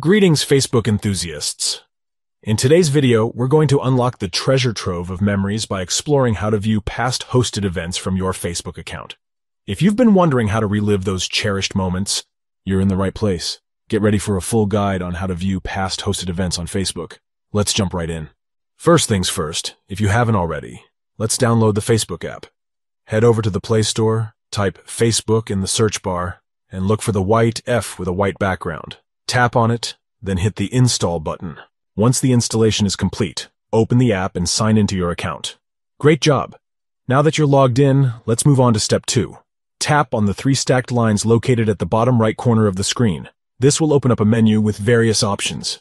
Greetings, Facebook enthusiasts. In today's video, we're going to unlock the treasure trove of memories by exploring how to view past hosted events from your Facebook account. If you've been wondering how to relive those cherished moments, you're in the right place. Get ready for a full guide on how to view past hosted events on Facebook. Let's jump right in. First things first, if you haven't already, let's download the Facebook app. Head over to the Play Store, type Facebook in the search bar, and look for the white F with a white background. Tap on it, then hit the Install button. Once the installation is complete, open the app and sign into your account. Great job! Now that you're logged in, let's move on to step two. Tap on the three stacked lines located at the bottom right corner of the screen. This will open up a menu with various options.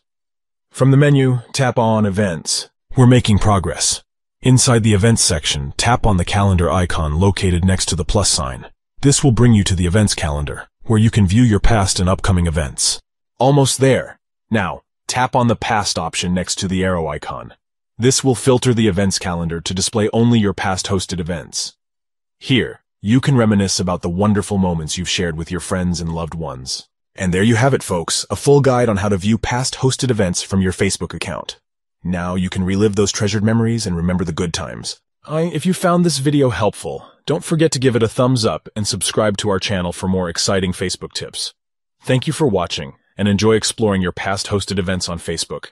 From the menu, tap on Events. We're making progress. Inside the Events section, tap on the calendar icon located next to the plus sign. This will bring you to the events calendar, where you can view your past and upcoming events. Almost there. Now, tap on the Past option next to the arrow icon. This will filter the events calendar to display only your past hosted events. Here, you can reminisce about the wonderful moments you've shared with your friends and loved ones. And there you have it, folks, a full guide on how to view past hosted events from your Facebook account. Now you can relive those treasured memories and remember the good times. I, if you found this video helpful, don't forget to give it a thumbs up and subscribe to our channel for more exciting Facebook tips. Thank you for watching and enjoy exploring your past hosted events on Facebook.